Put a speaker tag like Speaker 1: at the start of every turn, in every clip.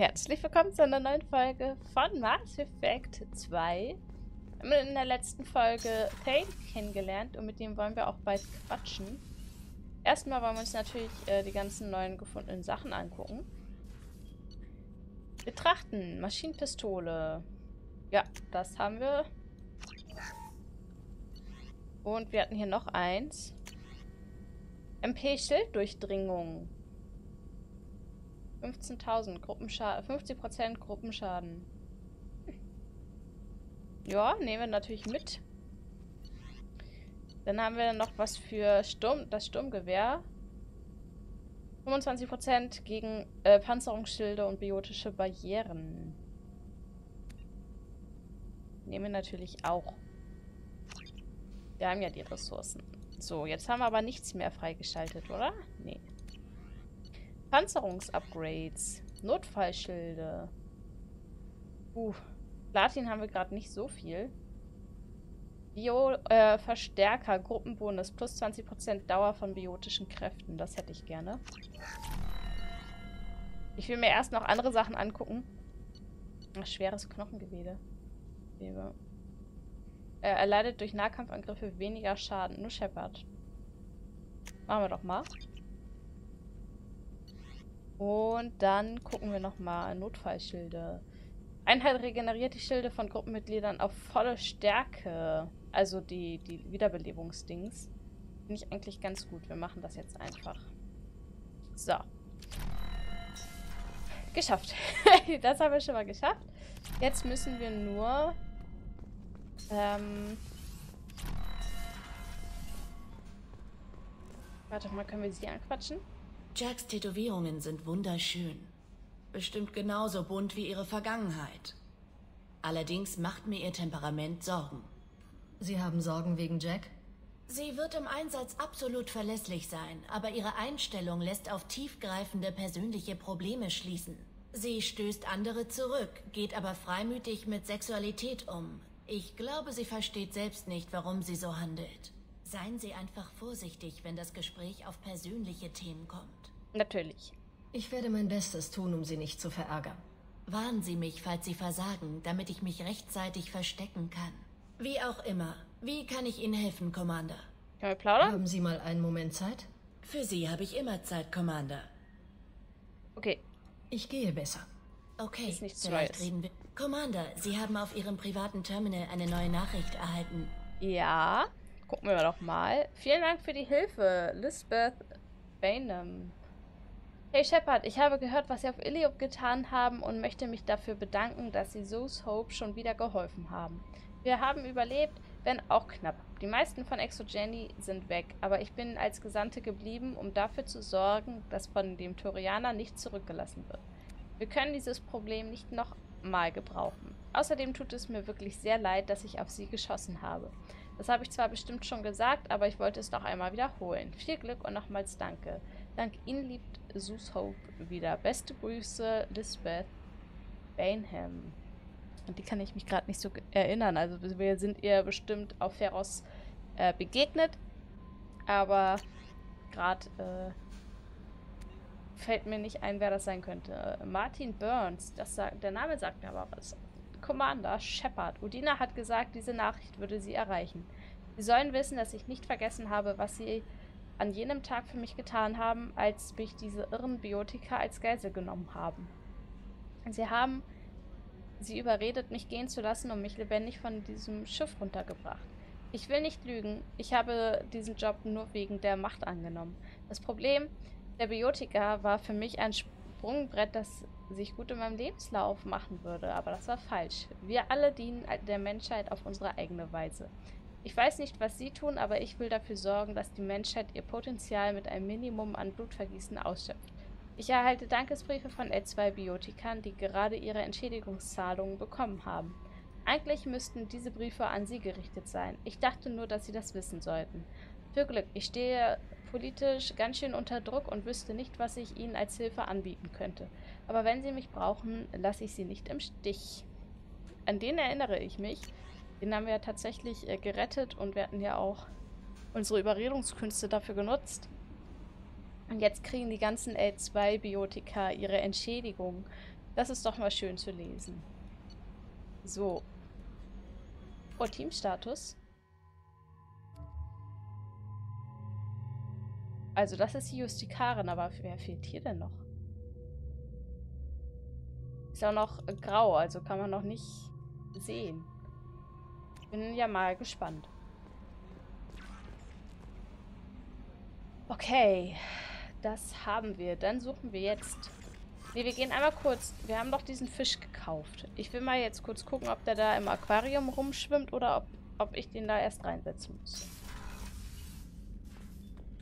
Speaker 1: herzlich willkommen zu einer neuen Folge von Mass Effect 2. Wir haben in der letzten Folge Thane kennengelernt und mit dem wollen wir auch bald quatschen. Erstmal wollen wir uns natürlich äh, die ganzen neuen gefundenen Sachen angucken. Betrachten, Maschinenpistole. Ja, das haben wir. Und wir hatten hier noch eins. MP-Schilddurchdringung. 15.000 Gruppenschaden, 50% Gruppenschaden. Ja, nehmen wir natürlich mit. Dann haben wir noch was für Sturm, das Sturmgewehr. 25% gegen äh, Panzerungsschilde und biotische Barrieren. Nehmen wir natürlich auch. Wir haben ja die Ressourcen. So, jetzt haben wir aber nichts mehr freigeschaltet, oder? Nee. Panzerungsupgrades. Notfallschilde. Uh, Platin haben wir gerade nicht so viel. Bio-Verstärker, äh, Gruppenbonus, plus 20% Dauer von biotischen Kräften. Das hätte ich gerne. Ich will mir erst noch andere Sachen angucken. Ach, schweres Knochengewebe. Gewebe. Er erleidet durch Nahkampfangriffe weniger Schaden. Nur Shepard. Machen wir doch mal. Und dann gucken wir nochmal. Notfallschilde. Einheit regeneriert die Schilde von Gruppenmitgliedern auf volle Stärke. Also die, die Wiederbelebungsdings. Finde ich eigentlich ganz gut. Wir machen das jetzt einfach. So. Geschafft. das haben wir schon mal geschafft. Jetzt müssen wir nur... Ähm... Warte mal, können wir sie anquatschen?
Speaker 2: Jacks Tätowierungen sind wunderschön. Bestimmt genauso bunt wie ihre Vergangenheit. Allerdings macht mir ihr Temperament Sorgen.
Speaker 3: Sie haben Sorgen wegen Jack?
Speaker 2: Sie wird im Einsatz absolut verlässlich sein, aber ihre Einstellung lässt auf tiefgreifende persönliche Probleme schließen. Sie stößt andere zurück, geht aber freimütig mit Sexualität um. Ich glaube, sie versteht selbst nicht, warum sie so handelt. Seien Sie einfach vorsichtig, wenn das Gespräch auf persönliche Themen kommt.
Speaker 1: Natürlich.
Speaker 3: Ich werde mein Bestes tun, um Sie nicht zu verärgern.
Speaker 2: Warnen Sie mich, falls Sie versagen, damit ich mich rechtzeitig verstecken kann. Wie auch immer. Wie kann ich Ihnen helfen, Commander?
Speaker 1: Können wir plaudern?
Speaker 3: Haben Sie mal einen Moment Zeit?
Speaker 2: Für Sie habe ich immer Zeit, Commander.
Speaker 1: Okay.
Speaker 3: Ich gehe besser.
Speaker 2: Okay,
Speaker 1: Ist nichts
Speaker 2: vielleicht
Speaker 1: Neues.
Speaker 2: reden wir... Commander, Sie haben auf Ihrem privaten Terminal eine neue Nachricht erhalten.
Speaker 1: Ja. Gucken wir doch mal. Vielen Dank für die Hilfe, Lisbeth Bainham. Hey Shepard, ich habe gehört, was Sie auf Iliop getan haben und möchte mich dafür bedanken, dass Sie Zeus Hope schon wieder geholfen haben. Wir haben überlebt, wenn auch knapp. Die meisten von Exogeny sind weg, aber ich bin als Gesandte geblieben, um dafür zu sorgen, dass von dem Torianer nichts zurückgelassen wird. Wir können dieses Problem nicht noch mal gebrauchen. Außerdem tut es mir wirklich sehr leid, dass ich auf Sie geschossen habe. Das habe ich zwar bestimmt schon gesagt, aber ich wollte es noch einmal wiederholen. Viel Glück und nochmals danke. Dank Ihnen liebt Zeus Hope wieder. Beste Grüße, Lisbeth Bainham. Und die kann ich mich gerade nicht so erinnern. Also wir sind ihr bestimmt auf Feros äh, begegnet. Aber gerade äh, fällt mir nicht ein, wer das sein könnte. Martin Burns, das sagt, der Name sagt mir aber was. Commander Shepard. Udina hat gesagt, diese Nachricht würde sie erreichen. Sie sollen wissen, dass ich nicht vergessen habe, was sie an jenem Tag für mich getan haben, als mich diese irren Biotika als Geisel genommen haben. Sie haben sie überredet, mich gehen zu lassen und mich lebendig von diesem Schiff runtergebracht. Ich will nicht lügen, ich habe diesen Job nur wegen der Macht angenommen. Das Problem der Biotika war für mich ein Sprungbrett, das sich gut in meinem Lebenslauf machen würde, aber das war falsch. Wir alle dienen der Menschheit auf unsere eigene Weise. Ich weiß nicht, was Sie tun, aber ich will dafür sorgen, dass die Menschheit ihr Potenzial mit einem Minimum an Blutvergießen ausschöpft. Ich erhalte Dankesbriefe von L2 Biotikern, die gerade ihre Entschädigungszahlungen bekommen haben. Eigentlich müssten diese Briefe an Sie gerichtet sein. Ich dachte nur, dass Sie das wissen sollten. Für Glück, ich stehe politisch ganz schön unter Druck und wüsste nicht, was ich Ihnen als Hilfe anbieten könnte. Aber wenn Sie mich brauchen, lasse ich Sie nicht im Stich. An den erinnere ich mich. Den haben wir tatsächlich äh, gerettet und wir hatten ja auch unsere Überredungskünste dafür genutzt. Und jetzt kriegen die ganzen L2-Biotika ihre Entschädigung Das ist doch mal schön zu lesen. So. Oh, Teamstatus. Also das ist die Justikarin, aber wer fehlt hier denn noch? Ist ja noch grau, also kann man noch nicht sehen. Bin ja mal gespannt. Okay, das haben wir. Dann suchen wir jetzt... Ne, wir gehen einmal kurz... Wir haben doch diesen Fisch gekauft. Ich will mal jetzt kurz gucken, ob der da im Aquarium rumschwimmt oder ob, ob ich den da erst reinsetzen muss.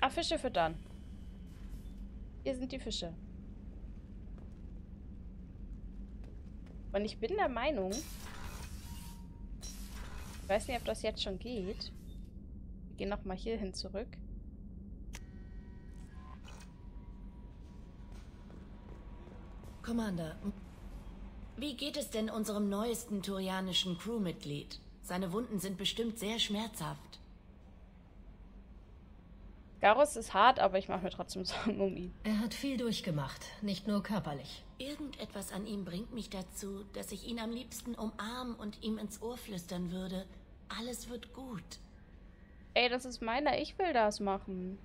Speaker 1: Ah, Fische füttern. Hier sind die Fische. Und ich bin der Meinung... Ich weiß nicht, ob das jetzt schon geht. Wir gehen nochmal hier hin zurück.
Speaker 2: Commander, wie geht es denn unserem neuesten turianischen Crewmitglied? Seine Wunden sind bestimmt sehr schmerzhaft.
Speaker 1: Garus ist hart, aber ich mache mir trotzdem Sorgen um ihn.
Speaker 3: Er hat viel durchgemacht, nicht nur körperlich.
Speaker 2: Irgendetwas an ihm bringt mich dazu, dass ich ihn am liebsten umarmen und ihm ins Ohr flüstern würde. Alles wird gut.
Speaker 1: Ey, das ist meiner. Ich will das machen.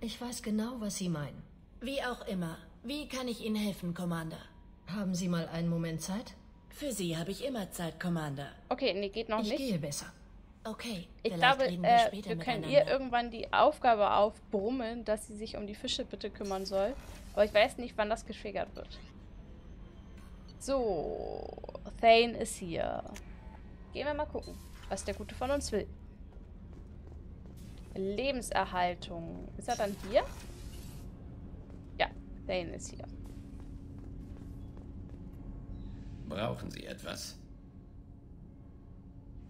Speaker 3: Ich weiß genau, was Sie meinen.
Speaker 2: Wie auch immer. Wie kann ich Ihnen helfen, Commander?
Speaker 3: Haben Sie mal einen Moment Zeit?
Speaker 2: Für Sie habe ich immer Zeit, Commander.
Speaker 1: Okay, nee, geht noch
Speaker 3: ich
Speaker 1: nicht.
Speaker 3: gehe besser.
Speaker 2: Okay,
Speaker 1: Ich glaube,
Speaker 2: reden wir
Speaker 1: äh,
Speaker 2: später
Speaker 1: wir können ihr irgendwann die Aufgabe aufbrummeln, dass sie sich um die Fische bitte kümmern soll. Aber ich weiß nicht, wann das getriggert wird. So, Thane ist hier. Gehen wir mal gucken, was der Gute von uns will. Lebenserhaltung. Ist er dann hier? Ja, Thane ist hier.
Speaker 4: Brauchen Sie etwas?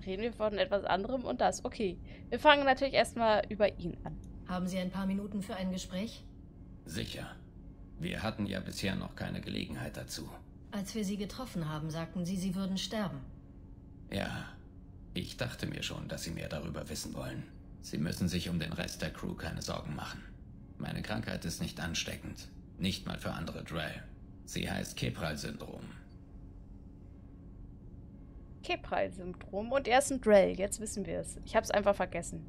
Speaker 1: Reden wir von etwas anderem und das. Okay, wir fangen natürlich erstmal über ihn an.
Speaker 3: Haben Sie ein paar Minuten für ein Gespräch?
Speaker 4: Sicher. Wir hatten ja bisher noch keine Gelegenheit dazu.
Speaker 3: Als wir Sie getroffen haben, sagten Sie, Sie würden sterben.
Speaker 4: Ja, ich dachte mir schon, dass Sie mehr darüber wissen wollen. Sie müssen sich um den Rest der Crew keine Sorgen machen. Meine Krankheit ist nicht ansteckend. Nicht mal für andere Drell. Sie heißt Kepral-Syndrom.
Speaker 1: Kepral-Syndrom und er ist ein Drell. Jetzt wissen wir es. Ich habe es einfach vergessen.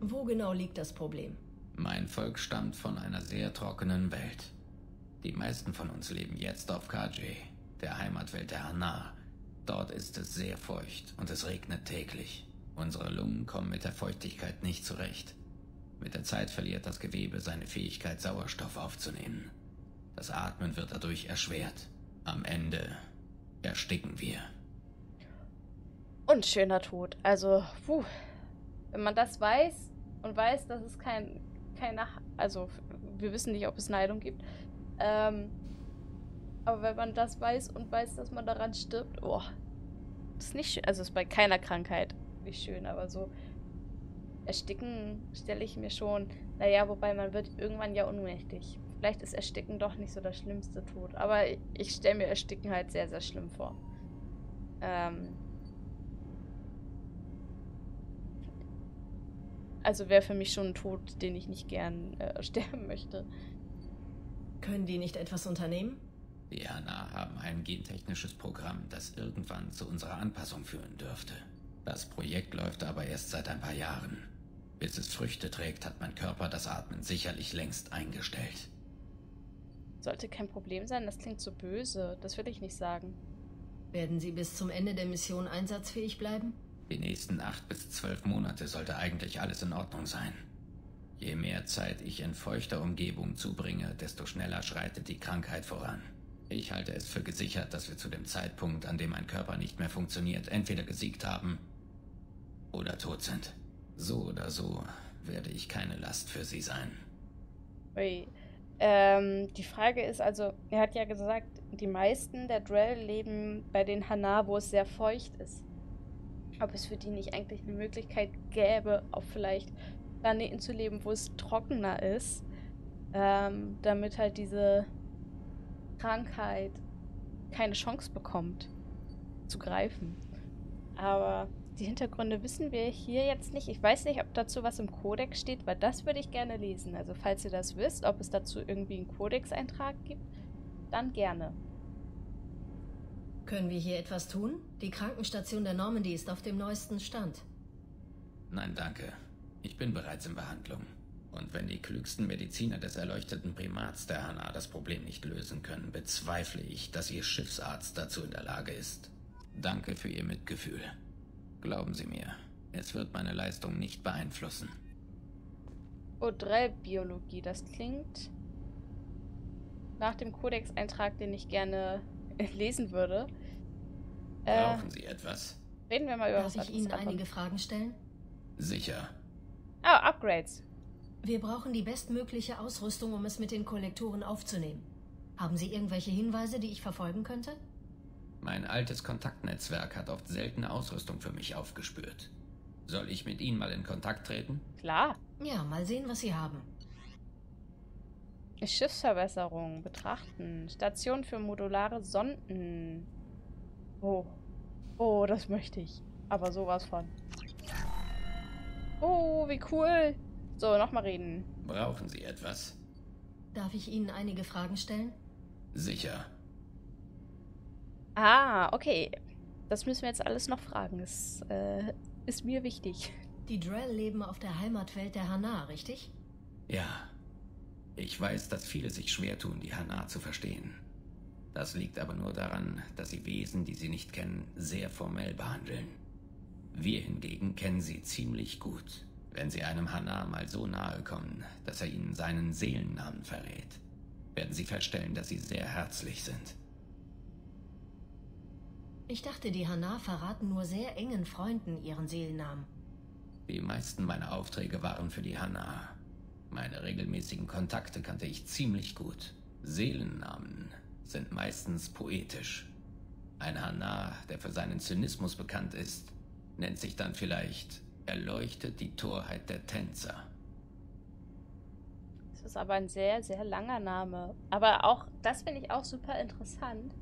Speaker 3: Wo genau liegt das Problem?
Speaker 4: Mein Volk stammt von einer sehr trockenen Welt. Die meisten von uns leben jetzt auf Kajay, der Heimatwelt der Hanar. Dort ist es sehr feucht und es regnet täglich. Unsere Lungen kommen mit der Feuchtigkeit nicht zurecht. Mit der Zeit verliert das Gewebe seine Fähigkeit, Sauerstoff aufzunehmen. Das Atmen wird dadurch erschwert. Am Ende ersticken wir.
Speaker 1: Und schöner Tod. Also, puh. Wenn man das weiß und weiß, dass es kein, keine, also wir wissen nicht, ob es Neidung gibt. Ähm, aber wenn man das weiß und weiß, dass man daran stirbt, oh, ist nicht schön. Also ist bei keiner Krankheit nicht schön, aber so ersticken stelle ich mir schon. Naja, wobei man wird irgendwann ja ohnmächtig. Vielleicht ist Ersticken doch nicht so der schlimmste Tod. Aber ich, ich stelle mir Ersticken halt sehr, sehr schlimm vor. Ähm, also wäre für mich schon ein Tod, den ich nicht gern äh, sterben möchte.
Speaker 3: Können die nicht etwas unternehmen?
Speaker 4: Die Hana haben ein gentechnisches Programm, das irgendwann zu unserer Anpassung führen dürfte. Das Projekt läuft aber erst seit ein paar Jahren. Bis es Früchte trägt, hat mein Körper das Atmen sicherlich längst eingestellt.
Speaker 1: Sollte kein Problem sein, das klingt so böse. Das will ich nicht sagen.
Speaker 3: Werden Sie bis zum Ende der Mission einsatzfähig bleiben?
Speaker 4: Die nächsten acht bis zwölf Monate sollte eigentlich alles in Ordnung sein. Je mehr Zeit ich in feuchter Umgebung zubringe, desto schneller schreitet die Krankheit voran. Ich halte es für gesichert, dass wir zu dem Zeitpunkt, an dem mein Körper nicht mehr funktioniert, entweder gesiegt haben oder tot sind. So oder so werde ich keine Last für Sie sein.
Speaker 1: Ui. Ähm, die Frage ist also, er hat ja gesagt, die meisten der Drell leben bei den Hanar, wo es sehr feucht ist. Ob es für die nicht eigentlich eine Möglichkeit gäbe, auf vielleicht Planeten zu leben, wo es trockener ist, ähm, damit halt diese Krankheit keine Chance bekommt zu greifen. Aber die Hintergründe wissen wir hier jetzt nicht. Ich weiß nicht, ob dazu was im Kodex steht, weil das würde ich gerne lesen. Also falls ihr das wisst, ob es dazu irgendwie einen Kodex-Eintrag gibt, dann gerne.
Speaker 3: Können wir hier etwas tun? Die Krankenstation der Normandy ist auf dem neuesten Stand.
Speaker 4: Nein, danke. Ich bin bereits in Behandlung. Und wenn die klügsten Mediziner des erleuchteten Primats der Hanna das Problem nicht lösen können, bezweifle ich, dass ihr Schiffsarzt dazu in der Lage ist. Danke für Ihr Mitgefühl. Glauben Sie mir, es wird meine Leistung nicht beeinflussen.
Speaker 1: Odrell-Biologie, das klingt nach dem Kodex-Eintrag, den ich gerne lesen würde.
Speaker 4: Äh, Brauchen Sie etwas?
Speaker 1: Reden wir mal über
Speaker 3: Darf was ich Ihnen einige Fragen stellen?
Speaker 4: Sicher.
Speaker 1: Ah, oh, Upgrades.
Speaker 3: Wir brauchen die bestmögliche Ausrüstung, um es mit den Kollektoren aufzunehmen. Haben Sie irgendwelche Hinweise, die ich verfolgen könnte?
Speaker 4: Mein altes Kontaktnetzwerk hat oft seltene Ausrüstung für mich aufgespürt. Soll ich mit Ihnen mal in Kontakt treten?
Speaker 1: Klar.
Speaker 3: Ja, mal sehen, was Sie haben.
Speaker 1: Schiffsverbesserung betrachten. Station für modulare Sonden. Oh. Oh, das möchte ich. Aber sowas von. Oh, wie cool. So, nochmal reden.
Speaker 4: Brauchen Sie etwas?
Speaker 3: Darf ich Ihnen einige Fragen stellen?
Speaker 4: Sicher.
Speaker 1: Ah, okay. Das müssen wir jetzt alles noch fragen. Das äh, ist mir wichtig.
Speaker 3: Die Drell leben auf der Heimatwelt der Hana, richtig?
Speaker 4: Ja. Ich weiß, dass viele sich schwer tun, die Hana zu verstehen. Das liegt aber nur daran, dass sie Wesen, die sie nicht kennen, sehr formell behandeln. Wir hingegen kennen sie ziemlich gut. Wenn sie einem Hana mal so nahe kommen, dass er ihnen seinen Seelennamen verrät, werden sie feststellen, dass sie sehr herzlich sind.
Speaker 3: Ich dachte, die Hana verraten nur sehr engen Freunden ihren Seelennamen.
Speaker 4: Die meisten meiner Aufträge waren für die Hana. Meine regelmäßigen Kontakte kannte ich ziemlich gut. Seelennamen sind meistens poetisch. Ein Hana, der für seinen Zynismus bekannt ist, nennt sich dann vielleicht Erleuchtet die Torheit der Tänzer.
Speaker 1: Das ist aber ein sehr, sehr langer Name. Aber auch, das finde ich auch super interessant.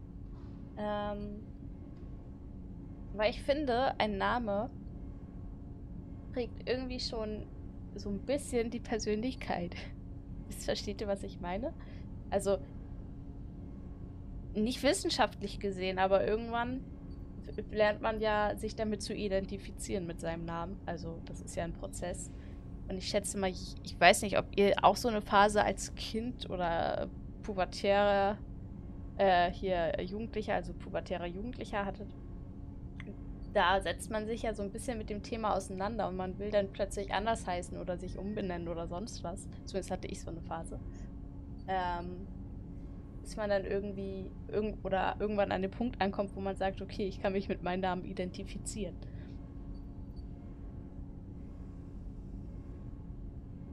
Speaker 1: Ähm, weil ich finde, ein Name prägt irgendwie schon so ein bisschen die Persönlichkeit. Versteht ihr, was ich meine? Also, nicht wissenschaftlich gesehen, aber irgendwann lernt man ja, sich damit zu identifizieren mit seinem Namen. Also, das ist ja ein Prozess. Und ich schätze mal, ich, ich weiß nicht, ob ihr auch so eine Phase als Kind oder pubertärer, äh, hier Jugendlicher, also pubertärer Jugendlicher hattet da setzt man sich ja so ein bisschen mit dem Thema auseinander und man will dann plötzlich anders heißen oder sich umbenennen oder sonst was. Zumindest hatte ich so eine Phase. Ähm, bis man dann irgendwie irg oder irgendwann an den Punkt ankommt, wo man sagt, okay, ich kann mich mit meinem Namen identifizieren.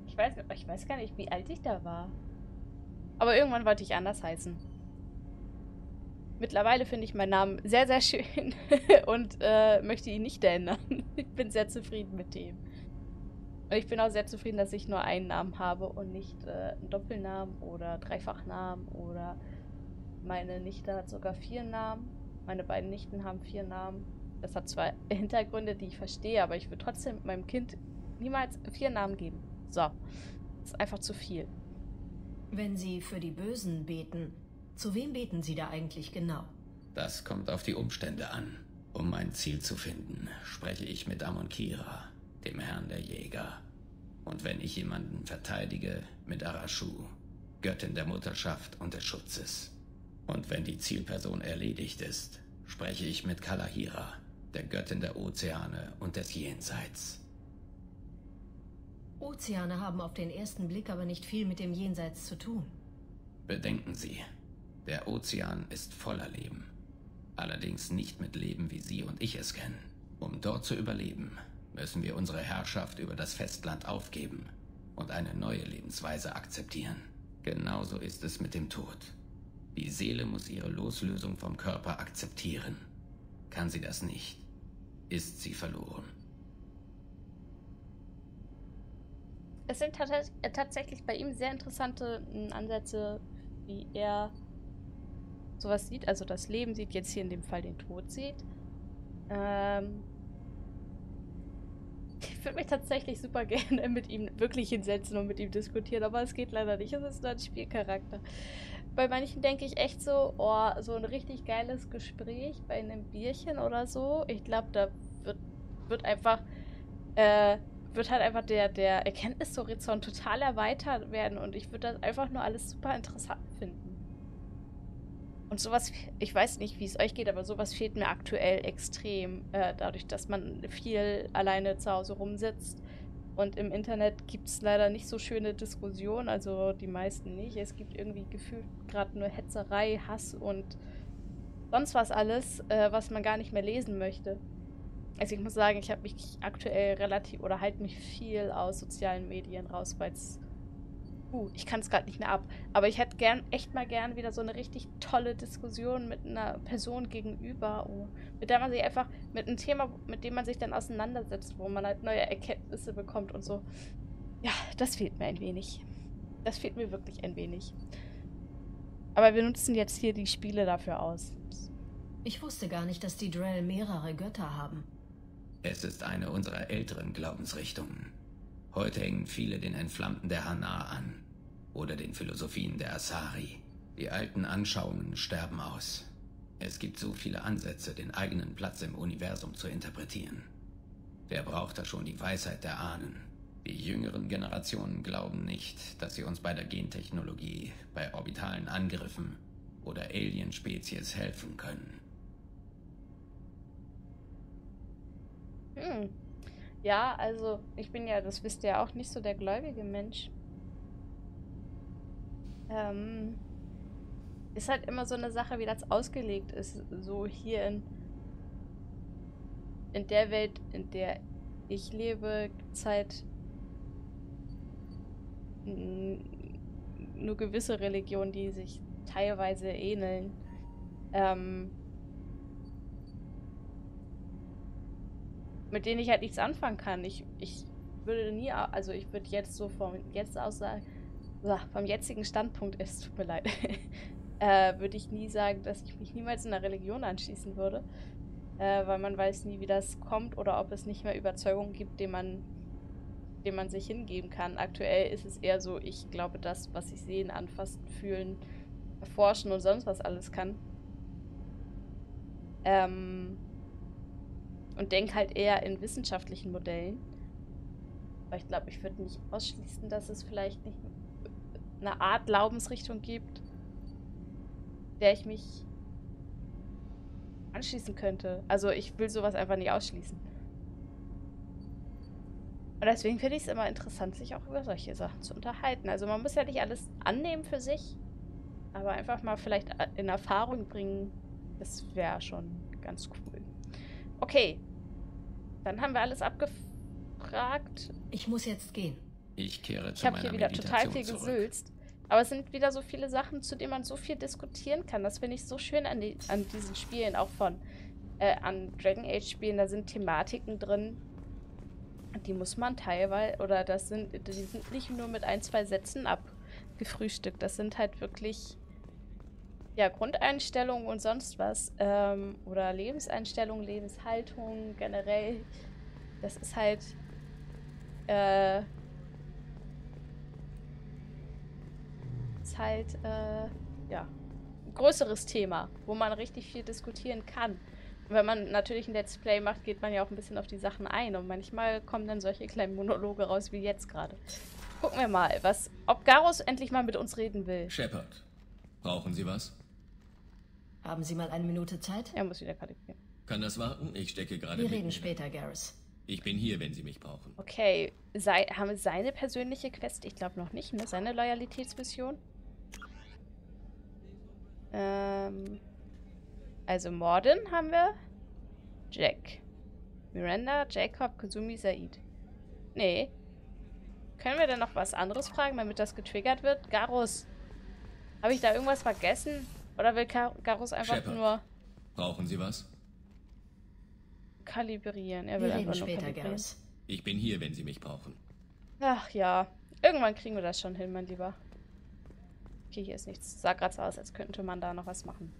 Speaker 1: Ich weiß, ich weiß gar nicht, wie alt ich da war. Aber irgendwann wollte ich anders heißen. Mittlerweile finde ich meinen Namen sehr, sehr schön und äh, möchte ihn nicht ändern. ich bin sehr zufrieden mit dem. Und ich bin auch sehr zufrieden, dass ich nur einen Namen habe und nicht äh, einen Doppelnamen oder Dreifachnamen oder meine Nichte hat sogar vier Namen. Meine beiden Nichten haben vier Namen. Das hat zwar Hintergründe, die ich verstehe, aber ich würde trotzdem meinem Kind niemals vier Namen geben. So. Das ist einfach zu viel.
Speaker 3: Wenn Sie für die Bösen beten, zu wem beten Sie da eigentlich genau?
Speaker 4: Das kommt auf die Umstände an. Um mein Ziel zu finden, spreche ich mit Amonkira, dem Herrn der Jäger. Und wenn ich jemanden verteidige, mit Arashu, Göttin der Mutterschaft und des Schutzes. Und wenn die Zielperson erledigt ist, spreche ich mit Kalahira, der Göttin der Ozeane und des Jenseits.
Speaker 3: Ozeane haben auf den ersten Blick aber nicht viel mit dem Jenseits zu tun.
Speaker 4: Bedenken Sie, der Ozean ist voller Leben. Allerdings nicht mit Leben, wie Sie und ich es kennen. Um dort zu überleben, müssen wir unsere Herrschaft über das Festland aufgeben und eine neue Lebensweise akzeptieren. Genauso ist es mit dem Tod. Die Seele muss ihre Loslösung vom Körper akzeptieren. Kann sie das nicht, ist sie verloren.
Speaker 1: Es sind tatsächlich bei ihm sehr interessante hm, Ansätze, wie er sowas sieht, also das Leben sieht, jetzt hier in dem Fall den Tod sieht. Ähm, würde mich tatsächlich super gerne mit ihm wirklich hinsetzen und mit ihm diskutieren, aber es geht leider nicht. Es ist nur ein Spielcharakter. Bei manchen denke ich echt so, oh, so ein richtig geiles Gespräch bei einem Bierchen oder so. Ich glaube, da wird, wird einfach, äh, wird halt einfach der, der Erkenntnishorizont total erweitert werden und ich würde das einfach nur alles super interessant finden. Und sowas, ich weiß nicht, wie es euch geht, aber sowas fehlt mir aktuell extrem. Äh, dadurch, dass man viel alleine zu Hause rumsitzt. Und im Internet gibt es leider nicht so schöne Diskussionen, also die meisten nicht. Es gibt irgendwie gefühlt gerade nur Hetzerei, Hass und sonst was alles, äh, was man gar nicht mehr lesen möchte. Also ich muss sagen, ich habe mich aktuell relativ oder halte mich viel aus sozialen Medien raus, weil es Uh, ich kann es gerade nicht mehr ab. Aber ich hätte gern, echt mal gern wieder so eine richtig tolle Diskussion mit einer Person gegenüber, oh, mit der man sich einfach, mit einem Thema, mit dem man sich dann auseinandersetzt, wo man halt neue Erkenntnisse bekommt und so. Ja, das fehlt mir ein wenig. Das fehlt mir wirklich ein wenig. Aber wir nutzen jetzt hier die Spiele dafür aus.
Speaker 3: Ich wusste gar nicht, dass die Drell mehrere Götter haben.
Speaker 4: Es ist eine unserer älteren Glaubensrichtungen. Heute hängen viele den Entflammten der Hanar an oder den Philosophien der Asari. Die alten Anschauungen sterben aus. Es gibt so viele Ansätze, den eigenen Platz im Universum zu interpretieren. Wer braucht da schon die Weisheit der Ahnen? Die jüngeren Generationen glauben nicht, dass sie uns bei der Gentechnologie, bei orbitalen Angriffen oder Alienspezies helfen können.
Speaker 1: Hm, ja, also ich bin ja, das wisst ihr auch, nicht so der gläubige Mensch. Ähm, ist halt immer so eine Sache, wie das ausgelegt ist. So hier in, in der Welt, in der ich lebe, es halt nur gewisse Religionen, die sich teilweise ähneln. Ähm, mit denen ich halt nichts anfangen kann. Ich, ich würde nie, also ich würde jetzt so vom jetzt aus sagen, vom jetzigen Standpunkt, es tut mir leid, äh, würde ich nie sagen, dass ich mich niemals in einer Religion anschließen würde. Äh, weil man weiß nie, wie das kommt oder ob es nicht mehr Überzeugungen gibt, dem man, dem man sich hingeben kann. Aktuell ist es eher so, ich glaube, das, was ich sehen, anfassen, fühlen, erforschen und sonst was alles kann. Ähm, und denke halt eher in wissenschaftlichen Modellen. Aber ich glaube, ich würde nicht ausschließen, dass es vielleicht nicht eine Art Glaubensrichtung gibt, der ich mich anschließen könnte. Also ich will sowas einfach nicht ausschließen. Und deswegen finde ich es immer interessant, sich auch über solche Sachen zu unterhalten. Also man muss ja nicht alles annehmen für sich, aber einfach mal vielleicht in Erfahrung bringen, das wäre schon ganz cool. Okay. Dann haben wir alles abgefragt.
Speaker 3: Ich muss jetzt gehen.
Speaker 4: Ich kehre zu
Speaker 1: Ich habe hier wieder total viel zurück. gesülzt. Aber es sind wieder so viele Sachen, zu denen man so viel diskutieren kann. Das finde ich so schön an, die, an diesen Spielen, auch von äh, an Dragon Age Spielen. Da sind Thematiken drin, die muss man teilweise, oder das sind, die sind nicht nur mit ein, zwei Sätzen abgefrühstückt. Das sind halt wirklich ja, Grundeinstellungen und sonst was. Ähm, oder Lebenseinstellungen, Lebenshaltung generell. Das ist halt. Äh, ist halt, äh, ja, ein größeres Thema, wo man richtig viel diskutieren kann. Wenn man natürlich ein Let's Play macht, geht man ja auch ein bisschen auf die Sachen ein. Und manchmal kommen dann solche kleinen Monologe raus wie jetzt gerade. Gucken wir mal, was, ob Garus endlich mal mit uns reden will.
Speaker 5: Shepard, brauchen Sie was?
Speaker 3: Haben Sie mal eine Minute Zeit?
Speaker 1: Er muss wieder kalibrieren.
Speaker 5: Kann das warten? Ich stecke gerade.
Speaker 3: Wir reden später, Garrus.
Speaker 5: Ich bin hier, wenn Sie mich brauchen.
Speaker 1: Okay, Sei, haben wir seine persönliche Quest? Ich glaube noch nicht, ne? Seine Loyalitätsmission? Ähm. Also Morden haben wir. Jack. Miranda, Jacob, Kazumi, Said. Nee. Können wir denn noch was anderes fragen, damit das getriggert wird? Garus. Habe ich da irgendwas vergessen? Oder will Garus einfach
Speaker 5: Shepard,
Speaker 1: nur
Speaker 5: Brauchen Sie was?
Speaker 1: kalibrieren? Er will
Speaker 3: Wir reden
Speaker 1: einfach nur
Speaker 3: später,
Speaker 1: kalibrieren.
Speaker 3: Garrus.
Speaker 5: Ich bin hier, wenn Sie mich brauchen.
Speaker 1: Ach ja. Irgendwann kriegen wir das schon hin, mein Lieber. Okay, hier ist nichts. Sah gerade so aus, als könnte man da noch was machen.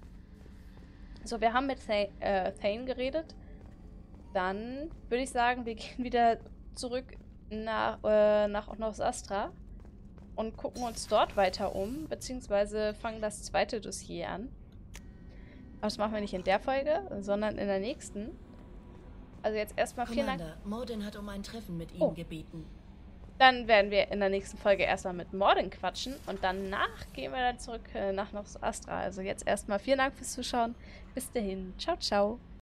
Speaker 1: So, wir haben mit Thane, äh, Thane geredet. Dann würde ich sagen, wir gehen wieder zurück nach, äh, nach Astra und gucken uns dort weiter um, beziehungsweise fangen das zweite Dossier an. Aber das machen wir nicht in der Folge, sondern in der nächsten. Also jetzt erstmal vielen Dank.
Speaker 2: Morden hat um ein Treffen mit Ihnen
Speaker 1: Oh.
Speaker 2: gebeten.
Speaker 1: Dann werden wir in der nächsten Folge erstmal mit Morden quatschen und danach gehen wir dann zurück äh, nach Nos Astra. Also jetzt erstmal vielen Dank fürs Zuschauen. Bis dahin. Ciao, ciao.